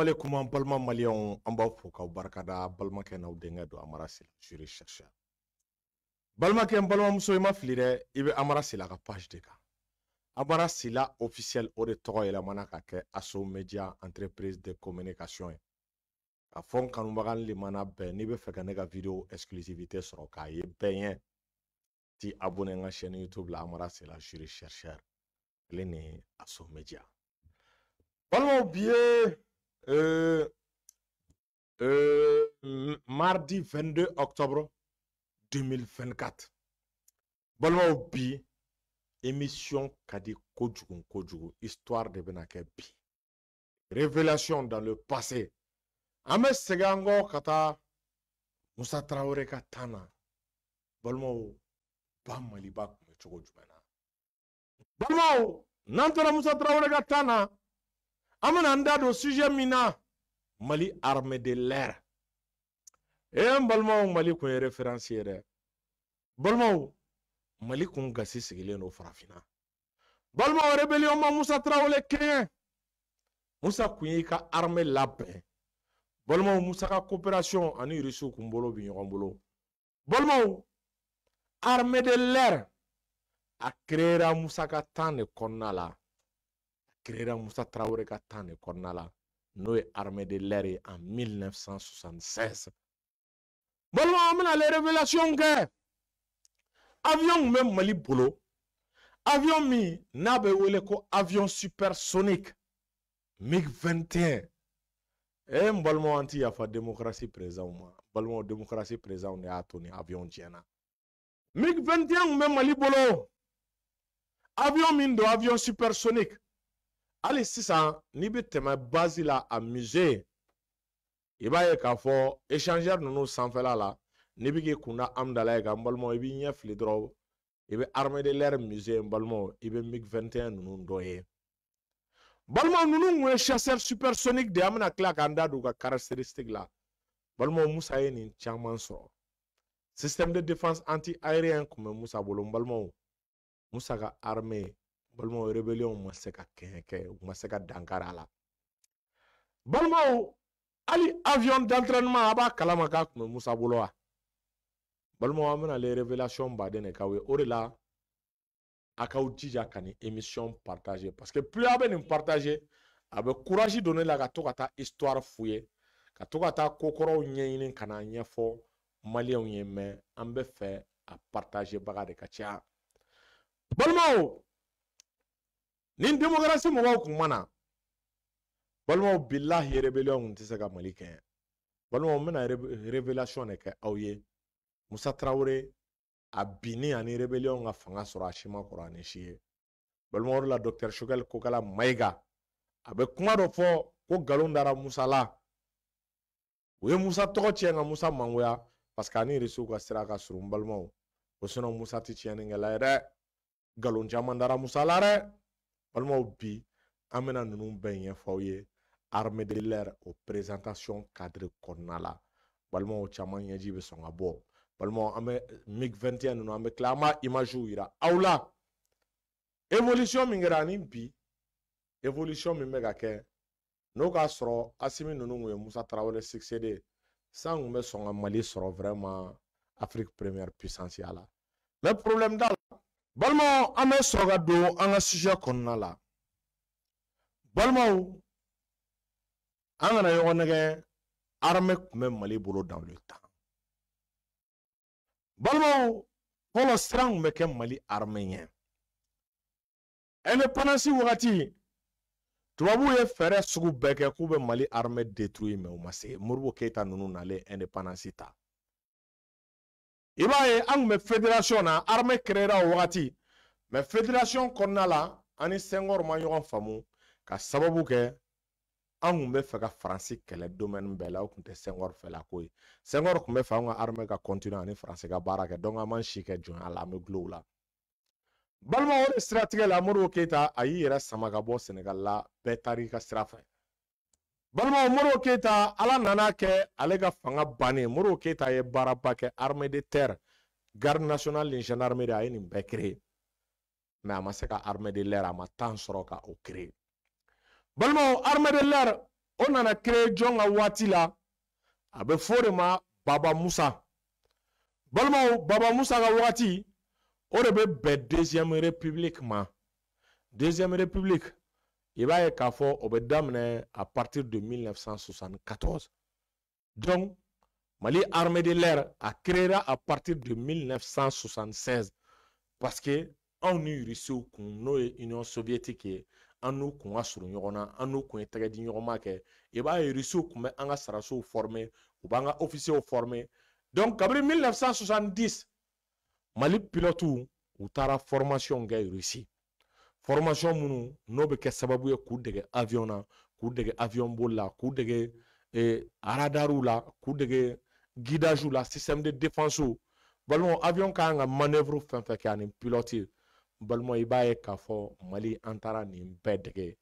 alaikum an balima maliyɛnw an b'aw fo k'aw barikada balimakɛ n'aw denkɛ don amara sila juri chercheur balimakɛ n balimamuso i ma fili dɛ ka page de kan. Amara sila officiel o de tɔgɔ yɛlɛmana media entreprise de communication ye. Ka fɔ n kanubaga n limana bɛɛ n'i bɛ fɛ ka video exclusivité ye bɛɛ ti abonné n ka chaîne youtube la amara sila juri chercheur ale ni media. Balimaw bi Euh, euh, mardi 22 octobre 2024 balimaw bi émission ka di kojugu histoire de bɛna kɛ bi. Révélation dans le passé. An bɛ segin an kɔ ka taa musa tarawele ka tan na balimaw ba maliba na an bɛna an da don sujet min na mali armée de l'air. E n balimaw mali kun ye référence ye dɛ balimaw mali kun gasi sigilen don farafinna balimaw rébellion ma musa tarawele kɛɲɛ musa kun y'i ka armée labɛn balimaw musa ka coopération ani irisiw kun bolo bi ɲɔgɔn bolo balimaw armée de l'air. A créera musa ka tan de kɔnɔna la créera Moussa Traoré ka tan de kɔnɔna la de l'air en 1976 balima an bɛna ale révélation kɛ avion kun bɛ mali avion min n'a bɛ avion supersonique mig 21 e n balimaw an ti démocratie président ma balimaw démocratie président de y'a avion tiɲɛna mig 21 kun bɛ mali avion min don avion supersonique hali sisan n'i bɛ tɛmɛ bazi la a musée i b'a ye k'a fɔ échangeur ninnu sanfɛla la n'i bɛ k'i kunda amudala ye kan n balimaw i b'i ɲɛ fili dɔrɔn i bɛ armée de l'air musée n balimaw i bɛ mig 21 ninnu dɔ ye. Balimaw ninnu kun ye chasseur supersonique de ye an bɛna tila k'an da don u ka caractéristique la. Balimaw musa ye nin caman sɔrɔ. Système de défense anti aérien kun bɛ musa bolo n balimaw. Musa ka armée balimaw rébellion ma se ka kɛɲɛ kɛ u ma se la avion d'entraînement a b'a kalama k'a bɛ musa bolo wa balimaw an bɛna ale révélation baden de k'aw ye o émission partager parce que plus a bɛ partager a courage don ne la ka to histoire f'u ye ka to ka taa kokɔrɔw ɲɛɲini ka a partager baga de ka caya balimaw nin démocratie mɔgɔw kun mana balimaw bilahi rébellion kun tɛ se ka mali kɛ. Balimaw n bɛna révélation de kɛ aw ye. Musa tarawele a binni ani rébellion ka fanga sɔrɔ a si ma kɔrɔ ani si ye. Balimaw de la docteur shogɛl kokala mayiga a bɛ kuma dɔ fɔ ko nkalon dara musa la. U ye musa tɔgɔ tiɲɛ nka musa mangoya parce que ani irisiw ka sira ka surun balimaw. Ko sinɔn musa tɛ tiɲɛnikɛla ye dɛ nkalon caman dara musa la dɛ balimaw bi an bɛna ninnu bɛɛ de l'air o présentation cadre mig 21 ninnu an bɛ tila an b'a image yira aw la. Évolution bi évolution asimi ninnu kun ye musa tarawele succédé san kun bɛ sɔn ka mali sɔrɔ vraiment afrique première puissance problème balimaw an bɛ sɔrɔ ka don an ka sujet kɔnɔna la. Balimaw an kana ɲɔgɔn nɛgɛ armée tun bɛ mali bolo dans le temps. Balimaw fɔlɔ siran kun bɛ kɛ mali armée ɲɛ. Indépendance wagati tubabuw ye fɛɛrɛ sugu bɛɛ kɛ k'u bɛ mali armée détruire mais u ma se. Moribo keyita ninnu nalen indépendance ta i b'a ye an kun bɛ fédération na armée créera o wagati. Mais fédération kɔnɔna la an ni sɛngɔr ma ɲɔgɔn faamu ka sababu kɛ an kun bɛ fɛ ka faransi kɛlɛ domaine bɛɛ la o kun tɛ sɛngɔr fɛla ko ye. Sɛngɔr kun bɛ fɛ an ka armée ka continuer ani faransi ka baara kɛ donc an m'an si kɛ jɔnya la an bɛ gulon o la. Balima o de siratigɛ la moribo keyita a y'i yɛrɛ sama ka bɔ sɛnɛgali la bɛɛ taar'i ka sira fɛ balima moribo keyita ala nana kɛ ale ka fanga bannen. Moribo keyita ye baaraba kɛ armée de terre garde nationale ni gendarmerie a ye nin bɛɛ créer mais a ma se ka armée de l'air a ma temps sɔrɔ ka o créer balimaw armée de l'air o nana créé jɔn ka waati la? A bɛ fɔ de ma baba musa. Balimaw baba musa ka waati o de bɛ bɛn deuxième république ma. Deuxième république i b'a ye k'a fɔ à partir de 1974 donc mali armée de l'air a créera à partir de 1976 parce que anw ni irisiw kun union soviétique ye an n'u kun ka surun ɲɔgɔn na an ye officiers donc kabini 1970 mali pilotes u taara formation formation minnu n'o bɛ kɛ sababu ye k'u dege avion na k'u dege avion boli la k'u dege eh, radariw la k'u dege guidage la système de défense balimaw avion kan ka manœuvre fɛn fɛn kɛ ani pilote. Balimaw i b'a ye k'a fɔ mali an taara nin bɛɛ dege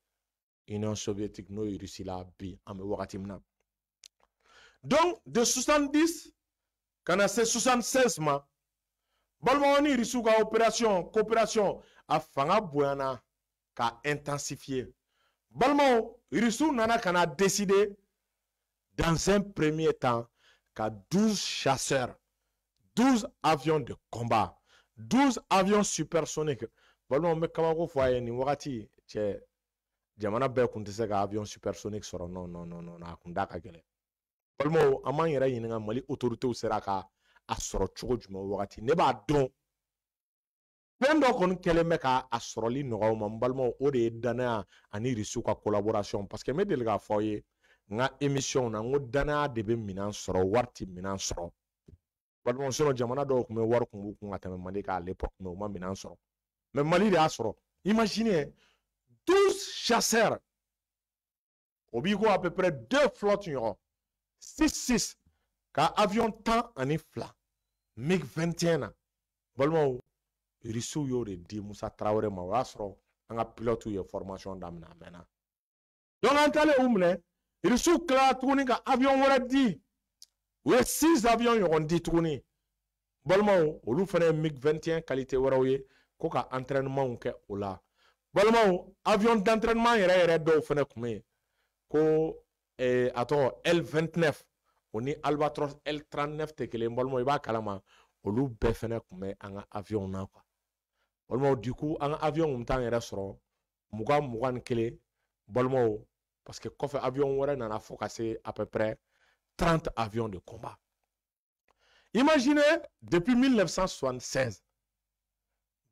union soviétique n'o ye rusi la bi an bɛ wagati min na. Donc de 70 ka na se 76 ma balimaw ni rusiw ka opération coopération a fanga bonyana ka intensifier balimaw rusiw nana ka na décider dans un premier temps qu'à 12 chasseurs, 12 avions de combat, 12 avions supersoniques. Balimaw n bɛ kabako a ye jamana bɛɛ tɛ se ka avion supersonique sɔrɔ non non non non a da ka gɛlɛn balimaw an m'an yɛrɛ ɲininka mali autorités sera ka a sɔrɔ cogo jumɛn wagati? Ne b'a dɔn. Fɛn dɔ kɔni kɛlen bɛ ka a sɔrɔli nɔgɔya ma n balimaw o de ani collaboration parce que n bɛ deli k'a émission na n ko danaya de bɛ minɛn sɔrɔ wari ti minɛn sɔrɔ. Balimaw jamana dɔw tun bɛ wari kun b'u kun ka tɛmɛ mali ma minɛn sɔrɔ. Mali de y'a imaginez 12 chasseurs. O à peu près deux flottes ɲɔgɔn. 6 6 ka avion tan ani fila mig 21 na balimaw irisiw y'o de di musa tarawele ma o y'a sɔrɔ an ka ye formation daminɛ a mɛnna donc an taalen u minɛ irisiw tilara tuguni ka avion wɛrɛ di u ye six avion ɲɔgɔn di tuguni balimaw olu mig 21 qualité wɛrɛw ye ko ka entraînement kɛ avion d'entraînement yɛrɛ yɛrɛ ko eh, a tɔgɔ L29 o ni Albatros L39 tɛ kelen balimaw i b'a kalama olu bɛɛ fana kun bɛ an ka avion na quoi. Balimaw du coup an ka avion kun t'an yɛrɛ sɔrɔ mugan mugan ni kelen balimaw parce que kɔfɛ avion wɛrɛ nana fɔ ka se à peu près 30 avions de combat. Imaginez depuis 1976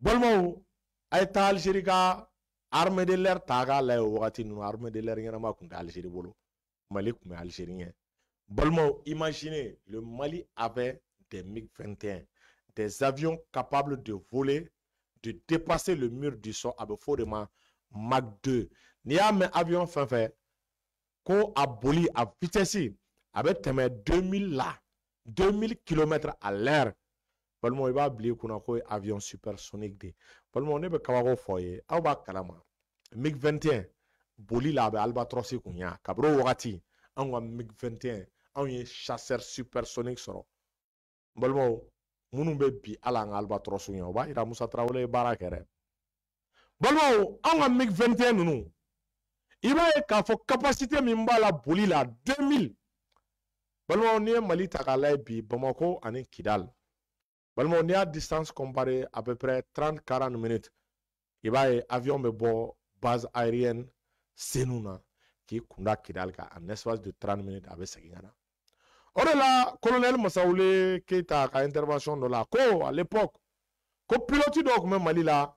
balimaw a ye taa Algérie ka armée de l'air ta k'a lajɛ o wagati ninnu. Armée de l'air ɲɛnama tun tɛ Algérie bolo. Mali tun bɛ Algérie balimaw imaginez le Mali avait des MiG-21 des avions capables de voler de dépasser le mur du son a bɛ fɔ o de ma Mach 2 n'i y'a mɛn avion fɛn fɛn ko a boli a vitesse a bɛ tɛmɛ 2000 la 2000 km à l'heure balimaw i b'a bila i kunna ko ye avion supersonique de. Balimaw ne bɛ kabako fɔ aw ye mig 21 boli la a bɛ albatros kun ya mig 21 anw ye chasseur supersonique sɔrɔ. Balimaw minnu bɛ bi ala an ka albatros ɲɛ o b'a yira musa tarawele ye baara kɛ dɛ. Balimaw anw ka mig 21 ninnu i b'a ye k'a fɔ capacité min b'a la boli la 2000 balimaw n'i ye mali ta k'a lajɛ bi bamako ani kidal. Balimaw n'i y'a distance comparé à peu près 30 40 minutes i b'a ye avion bɛ bɔ base aérienne senu na k'i kunda kidal kan. En espace de 30 minutes a bɛ segin ka na o de la colonel masawule keyita ka intervention dɔ la. Ko à l'époque ko pilote dɔw tun bɛ mali la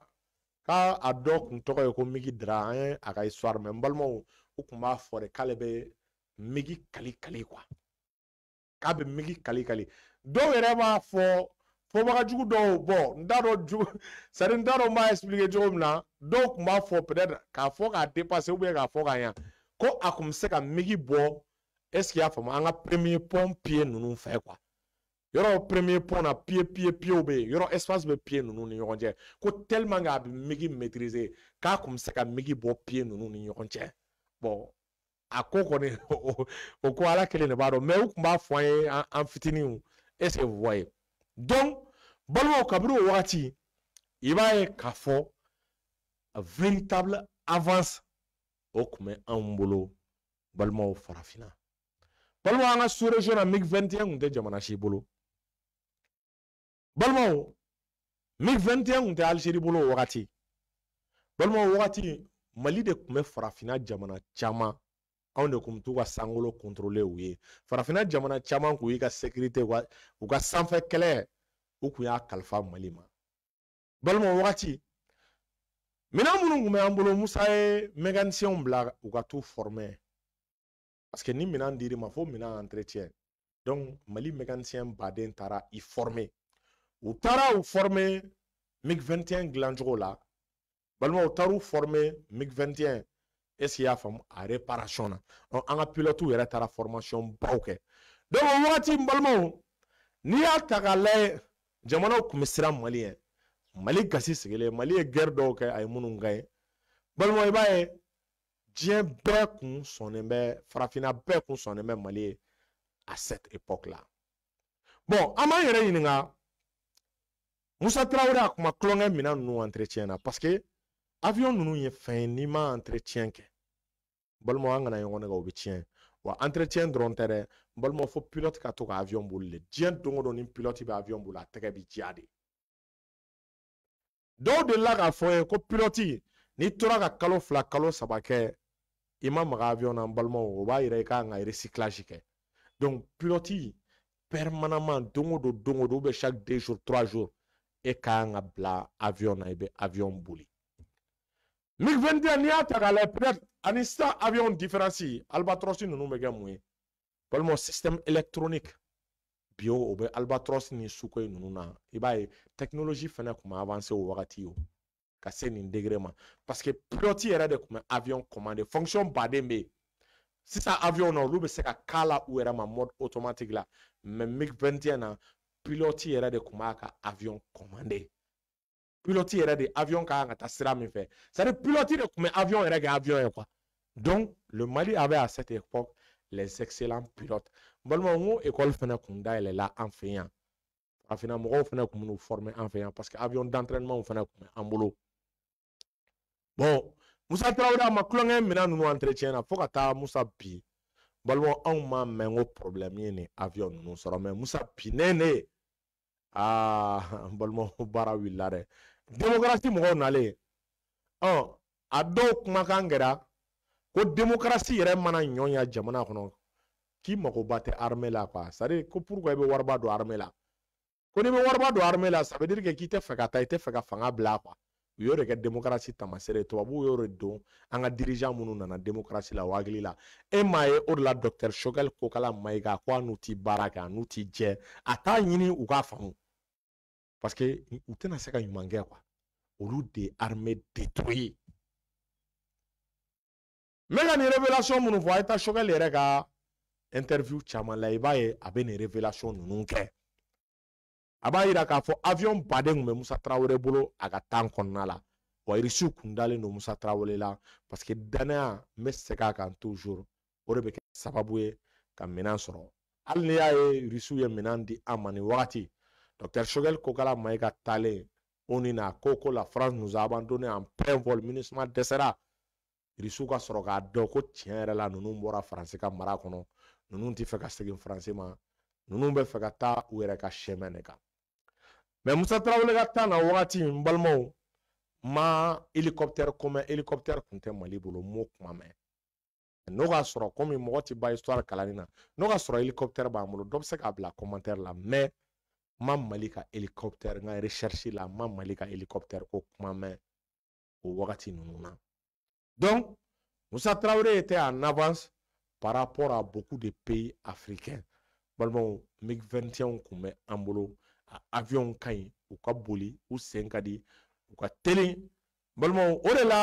k'a a dɔ kun tɔgɔ ye ko migi dara an ye a ka histoire mɛn n balimaw u tun b'a fɔ de k'ale bɛ migi kali kali kuwa k'a bɛ migi kali kali. Dɔw yɛrɛ b'a fɔ fɔbagajugu dɔw bɔn n t'a dɔn jugu sari n t'a dɔn n b'a expliquer cogo min na dɔw tun b'a fɔ peut être k'a fɔ k'a dépasser ou bien k'a fɔ ka ɲa. Ko a kun bɛ se ka migi bɔ est ce que i y'a faamu an ka premier pont pied ninnu fɛ quoi? Yɔrɔ premier pont na pied pied pieds bɛ yen yɔrɔ espace bɛ pied ninnu ni ko tellement que a migi maîtriser k'a kun bɛ se ka migi bɔ pied ninnu ni ɲɔgɔn cɛ bon a ko kɔni o ko ala kelen de b'a dɔn mais u tun b'a fɔ an ye an fitininw est ce que vous voyez? Donc ye k'a fɔ véritable avance. O tun bɛ anw bolo balimaw an ka région na mig 21 kun jamana si bolo balimaw mig 21 kun tɛ alizeri bolo o wagati balimaw mali de bɛ farafina jamana caman anw de kun t'u ka contrôler u farafina jamana caman kun ka sécurité u ka sanfɛ kɛlɛ u y'a kalifa mali ma balima wagati minɛn minnu kun bɛ an mécanicien bila u t'u former parce que ni minɛn dir'i ma fo minɛn entretien donc mali mécanicien baden taara i former. U taara u former mig 21 dilancogo la balima u taara u former mig 21 est-ce a réparation na. An ka pilote formation baw donc o balimaw n'i y'a ta k'a lajɛ jamanaw mali mali gasi sigilen mali balimaw ye diɲɛ bɛɛ kun sɔnnen bɛ farafinna bɛɛ kun sɔnnen mali à cette époque là bon an b'an yɛrɛ ɲininka musa tarawele a kuma tulonkɛ minɛn ninnu entretien na parce que avion ninnu ye fɛn ye n'i ma entretien kɛ balimaw an wa entretien dɔrɔn tɛ dɛ n fo pilote ka to avion boli de diɲɛ don pilote avion boli a tɛgɛ bɛ de dɔw delila k'a ko pilote n'i kalo fila kalo saba kɛ i ma maga avion na n balimaw o b'a yira i kan ka recyclage kɛ. Donc pilote permanemment don o don don o don ou chaque deux jours trois jours e ka kan ka bila avion na i bɛ avion boli. Mig 21 n'i y'a ta k'a lajɛ peut-être ani sisan avion différence albatros ninnu bɛ kɛ mun ye? Walima système électronique. Bi o bɛ albatros ni sukoyi ninnu na. I b'a ye technologie fɛnɛ tun ma avancé o wagati o ka se nin degré ma parce que pilote yɛrɛ de tun bɛ avion commandé fonction baden bɛ yen sisan avion na olu bɛ se ka k'a u yɛrɛ ma mode automatique la mais mig 21 na pilote yɛrɛ de tun b'a ka avion commandé pilote yɛrɛ de avion ka ka taa sira min fɛ c'est à dire de tun bɛ avion yɛrɛ kɛ avion ye quoi. Donc le Mali avait à cette époque les excellents pilotes. N balima n ko école fɛnɛ kun dayɛlɛla an fɛ yan farafinna mɔgɔw fɛnɛ kun b'u former an fɛ yan parce que avion d'entraînement fɛnɛ kun bɛ an bolo bon musa tarawele a ma kulonkɛ minɛn ninnu entretien na fo ka taa musa bi balimaw anw ma mɛn ko problème ye nin avion ninnu sɔrɔ mais musa bi ne ne aa balimaw baara wulila dɛ démocratie mɔgɔw nalen ɔ a dɔw kumakan kɛra ko démocratie yɛrɛ mana ɲɔnya jamana kɔnɔ k'i magoba tɛ armée la quoi. C'est à dire ko pourquoi i bɛ wariba don armée la ko n'i bɛ wariba don armée la ça veut dire que k'i tɛ fɛ ka taa i tɛ fɛ ka fanga bila quoi u y'o de kɛ démocratie tamaseere ye. Tubabuw y'o de don an ka dirigeant minnu nana démocratie la o hakili la. E m'a ye o de la docteur Choguel Kokala Mayiga ko a n'u ti baara kɛ a n'u ti jɛ a t'a ɲini u k'a faamu. Parce que u tɛna se ka ɲuman kɛ quoi. Olu de armée détruit. N bɛ ka nin révélation minnu fɔ. A ye taa Choguel yɛrɛ ka interview caman la i b'a ye a bɛ nin révélation ninnu kɛ a b'a yira k'a fɔ avion baden kun bɛ musa tarawele bolo a ka tan kɔnɔna la. Wa irisiw kun dalen don musa tarawele la parce que danaya n bɛ segin a kan toujours. O de bɛ kɛ sababu ye ka minɛn sɔrɔ. Hali n'i y'a ye irisiw ye minɛn di an ma nin wagati docteur Choguel Kokala Mayiga taalen ONU na ko ko la France nous a abandonné en plein vol MINUSMA dɛsɛra irisiw ka sɔrɔ k'a dɔn ko tiɲɛ yɛrɛ la ninnu bɔra faransi ka mara kɔnɔ. Ninnu tɛ fɛ ka segin faransi ma. Ninnu bɛ fɛ ka taa u yɛrɛ ka sɛmɛ de kan mɛ musa tarawele ka taa na wagati n balimaw ma hélicoptère komɛ hélicoptère kun tɛ mali bolo m'o kuma mɛn. N'o k'a sɔrɔ komi ba histoire kalanni na n'o k'a sɔrɔ hélicoptère b'an bolo se commentaire la mais ma mali ka hélicoptère n ka recherche la ma mali ka ko kuma mɛn o wagati ninnu donc musa tarawele était en avance par rapport à beaucoup de pays africains. Balimaw mig 21 kun bɛ an bolo avion ka ɲi u ka boli u sen ka di ka teli. Balimaw o de la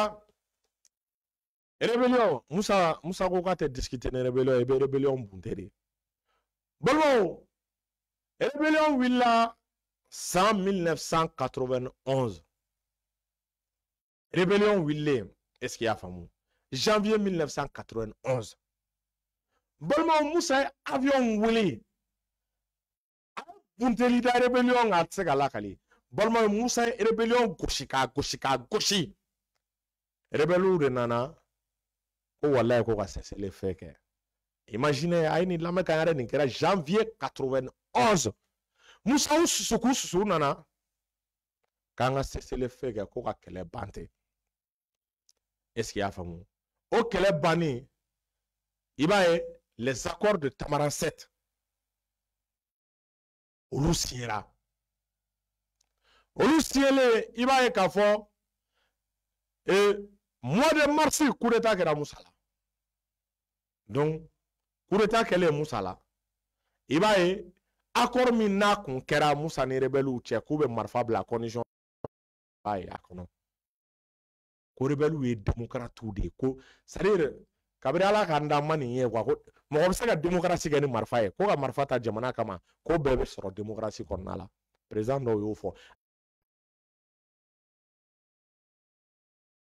rébellion musa musa ko k'a tɛ discuter ni rébellion i wulila san 1991 rébellion wulilen est ce que i y'a faamu? Janvier 1991 balimaw musa avion wuli bunteli da rébellion a tɛ se ka lakali balimaw musa ye rébellion gosi k'a gosi k'a gosi rebelliw de nana ko wallahi ko ka cessez fait kɛ imaginez a ye nin lamɛn janvier 91 musa susu nana k'an ka cessez fait kɛ ko ka kɛlɛ est ce que y'a faamu o kɛlɛ bannen i b'a les accords de Tamaracet olu signera olu signelen i b'a ye k'a fɔ mois de mars coup d'état kɛra musa la donc coup d'état kɛlen musa la i b'a ye accord min n'a kun kɛra musa ni rebelles cɛ k'u bɛ marifa bila condition. B'a ye a kɔnɔ ko rebelles ye démocrates de ko c'est à dire kabini ala k'an d'an ma nin ye quoi mɔgɔ bɛ se ka démocratie kɛ ni marifa ye. Ko ka marifa ta jamana kama ko bɛɛ bɛ sɔrɔ démocratie kɔnɔna la. Président dɔw y'o fɔ